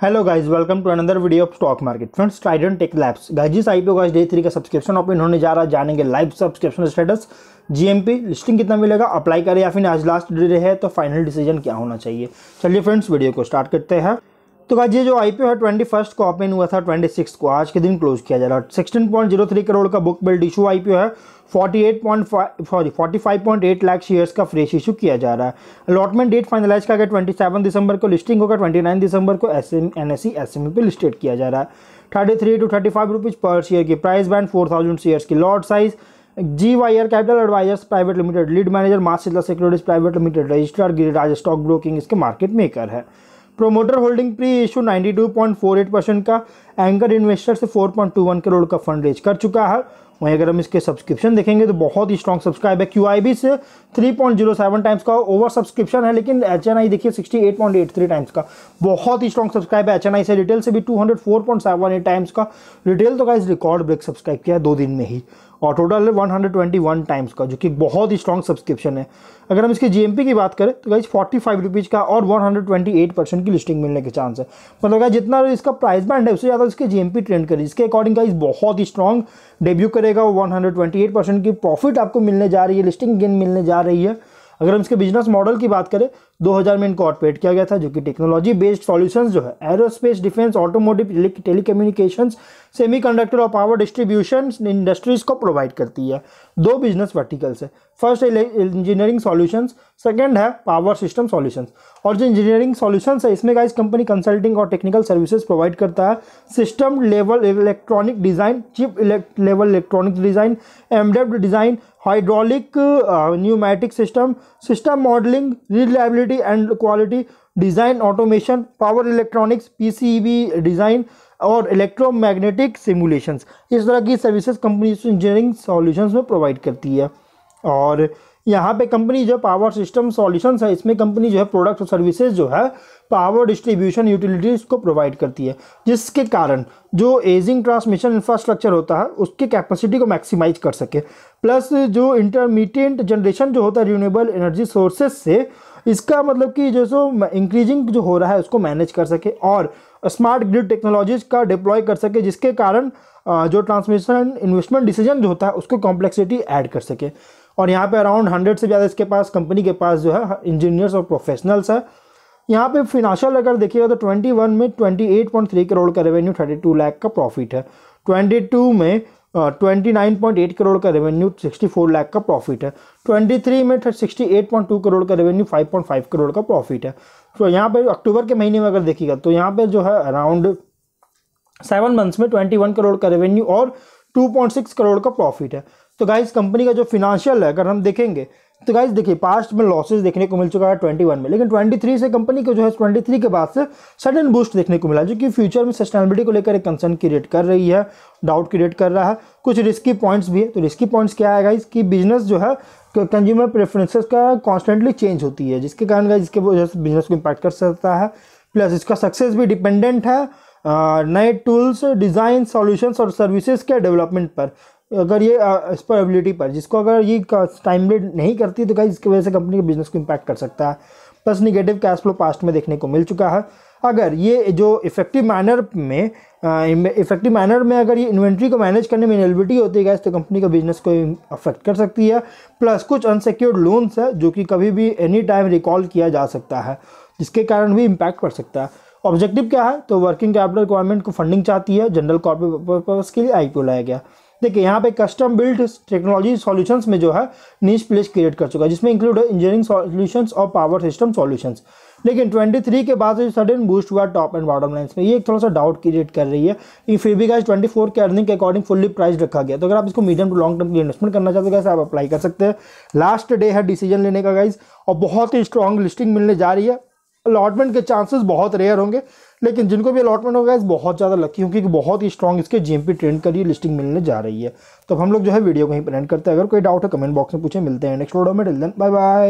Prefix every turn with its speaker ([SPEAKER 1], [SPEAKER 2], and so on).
[SPEAKER 1] Hello guys welcome to another video of stock market friends Trident Tech Labs guys जिस IPO का day three का subscription open होने जा रहा है, जानेंगे live subscription status GMP listing कितना मिलेगा अप्लाई करें या फिर आज लास्ट डे है तो फाइनल डिसीज़न क्या होना चाहिए। चलिए फ्रेंड्स वीडियो को स्टार्ट करते हैं। तो गाइस, ये जो आईपीओ है ट्वेंटी फ़र्स्ट को ओपन हुआ था ट्वेंटी सिक्स को। आज के दिन क्लोज किया जा रहा है। Sixteen point zero three crore का बुक बिल्ड इशू आईपीओ है। Forty eight point sorry forty five point eight lakh shares का फ्रेश इशू किया जा रहा है। अलॉटमेंट डेट फाइनलाइज का गया ट्वेंटी सेवन दिसंबर को। लिस्टिंग होगा ट्वेंटी नाइन दिसंबर को। S M N S C S M पे लिस्टेड किया जा रहा है। Thirty three to thirty five rupees per share की price band four thousand shares की lot size G Y R capital advisors private limited lead manager mass securities private limited registrar Giriraj stock broking इसके market maker है। Promoter holding pre issue 92.48 percent का anchor investor से 4.21 करोड़ का fund raise कर चुका है। वहीं अगर हम इसके सब्सक्रिप्शन देखेंगे तो बहुत ही स्ट्रॉन्ग सब्सक्राइब है। क्यूआईबी से 3.07 टाइम्स का ओवर सब्सक्रिप्शन है, लेकिन एच देखिए 68.83 टाइम्स का। बहुत ही स्ट्रॉन्ग सब्सक्राइब है। एच से रिटेल से भी 204.78 टाइम्स का। रिटेल तो का रिकॉर्ड ब्रेक सब्सक्राइब किया है दो दिन में ही। और टोटल है 121 टाइम्स का, जो कि बहुत ही स्ट्रॉन्ग सब्सक्रिप्शन है। अगर हम इसके जीएमपी की बात करें तो गाइज़ फोर्टी फाइव रुपीज़ का और 128 परसेंट की लिस्टिंग मिलने के चांस है। मतलब गाइज़ जितना इसका प्राइस बैंड है, उससे ज़्यादा इसके जीएमपी ट्रेंड करे इसके अकॉर्डिंग गाइज़ बहुत ही स्ट्रॉन्ग डेब्यू करेगा वन की प्रॉफिट आपको मिलने जा रही है लिस्टिंग गेन मिलने जा रही है। अगर हम इसके बिज़नेस मॉडल की बात करें 2000 में इनको ऑपरेट किया गया था, जो कि टेक्नोलॉजी बेस्ड सॉल्यूशंस जो है aerospace defence automotive telecommunications semiconductor और पावर डिस्ट्रीब्यूशन इंडस्ट्रीज़ को प्रोवाइड करती है दो बिज़नेस वर्टिकल्स है। फ़र्स्ट इंजीनियरिंग सॉल्यूशंस सेकंड है पावर सिस्टम सॉल्यूशंस और जो इंजीनियरिंग सॉल्यूशंस है, इसमें गाइस कंपनी कंसल्टिंग और टेक्निकल सर्विसेज़ प्रोवाइड करता है। System level electronic design chip level electronic design embedded design hydraulic pneumatic system system modelling reliability and quality design automation power electronics PCB design और electromagnetic simulations इस तरह की services company engineering solutions में provide करती है। और यहाँ पे कंपनी जो पावर सिस्टम सॉल्यूशंस है, इसमें कंपनी जो है प्रोडक्ट और सर्विसेज़ जो है पावर डिस्ट्रीब्यूशन यूटिलिटीज़ को प्रोवाइड करती है। जिसके कारण जो एजिंग ट्रांसमिशन इंफ्रास्ट्रक्चर होता है, उसकी कैपेसिटी को मैक्सिमाइज कर सके। प्लस जो इंटरमीडिएट जनरेशन जो होता है रिन्यूएबल एनर्जी सोर्सेज से इसका मतलब कि जो सो इंक्रीजिंग जो हो रहा है, उसको मैनेज कर सके और स्मार्ट ग्रिड टेक्नोलॉजीज़ का डिप्लॉय कर सके, जिसके कारण जो ट्रांसमिशन इन्वेस्टमेंट डिसीज़न जो होता है, उसको कॉम्प्लेक्सिटी ऐड कर सके। और यहाँ पे अराउंड हंड्रेड से ज़्यादा इसके पास कंपनी के पास जो है इंजीनियर्स और प्रोफेशनल्स है। यहाँ पे फिनाशियल अगर देखिएगा तो 21 में 28.3 करोड़ का रेवेन्यू 32 लाख का प्रॉफिट है। 22 में twenty nine point eight crore का रेवेन्यू सिक्सटी फोर लाख का प्रॉफिट है। ट्वेंटी थ्री में sixty eight point two crore का revenue five point five crore का प्रॉफिट है। तो यहाँ पर अक्टूबर के महीने में अगर देखिएगा तो यहाँ पर जो है अराउंड सेवन मंथ्स में ट्वेंटी वन करोड़ का रेवेन्यू और टू पॉइंट सिक्स करोड़ का प्रॉफिट है। तो गाइस कंपनी का जो फिनांशियल है, अगर हम देखेंगे तो गाइज़ देखिए पास्ट में लॉसेस देखने को मिल चुका है 21 में, लेकिन 23 से कंपनी को जो है 23 के बाद से सडन बूस्ट देखने को मिला, जो कि फ्यूचर में सस्टेनेबिलिटी को लेकर एक कंसर्न क्रिएट कर रही है डाउट क्रिएट कर रहा है। कुछ रिस्की पॉइंट्स भी है तो रिस्की पॉइंट्स क्या है गाइज़ कि बिज़नेस जो है कंज्यूमर प्रेफरेंसेस का कॉन्स्टेंटली चेंज होती है, जिसके कारण गाइस इसके वजह से बिज़नेस को इम्पैक्ट कर सकता है। प्लस इसका सक्सेस भी डिपेंडेंट है नए टूल्स डिज़ाइन सॉल्यूशंस और सर्विसेज़ के डेवलपमेंट पर। अगर ये इस पर एबिलिटी पर, जिसको अगर ये टाइम रेट नहीं करती तो कहीं इसकी वजह से कंपनी के बिज़नेस को इम्पैक्ट कर सकता है। Plus negative cash flow past में देखने को मिल चुका है। अगर ये जो इफ़ेक्टिव मैनर में इफ़ेक्टिव मैनर में अगर ये इन्वेंट्री को मैनेज करने में इनएबिलिटी होती है तो कंपनी का बिज़नेस को अफेक्ट कर सकती है। प्लस कुछ अनसिक्योर्ड लोन्स है, जो कि कभी भी एनी टाइम रिकॉल किया जा सकता है, जिसके कारण भी इम्पैक्ट पड़ सकता है। ऑब्जेक्टिव क्या है? तो वर्किंग कैपिटल रिक्वायरमेंट को फंडिंग चाहती है जनरल कॉर्पोरेट पर्पज के लिए आईपीओ लाया गया। देखिए, यहाँ पे कस्टम बिल्ड टेक्नोलॉजी सॉल्यूशंस में जो है नीच प्लेस क्रिएट कर चुका है, जिसमें इंक्लूड है इंजीनियरिंग सॉल्यूशंस और पावर सिस्टम सॉल्यूशंस लेकिन 23 के बाद सडन बूस्ट हुआ टॉप एंड बॉटम लाइन्स में। ये एक थोड़ा सा डाउट क्रिएट कर रही है। फिर भी गाइस 24 के अर्निंग के अकॉर्डिंग फुल्ली प्राइस रखा गया तो अगर आप इसको मीडियम टू लॉन्ग टर्म के इन्वेस्टमेंट करना चाहते हो आप अप्लाई कर सकते हैं। लास्ट डे है डिसीज़न लेने का गाइज़ और बहुत ही स्ट्रॉन्ग लिस्टिंग मिलने जा रही है। अलॉटमेंट के चांसेस बहुत रेयर होंगे। लेकिन जिनको भी अलॉटमेंट होगा इस बहुत ज़्यादा लकी होंगे क्योंकि बहुत ही स्ट्रॉग इसके जीएमपी ट्रेंड करिए लिस्टिंग मिलने जा रही है। तो हम लोग जो है वीडियो कहीं पर एंड करते हैं। अगर कोई डाउट है कमेंट बॉक्स में पूछे, मिलते हैं नेक्स्ट वीडियो में। Till bye bye